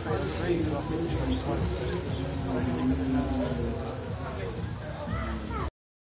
fans are very crossing, which is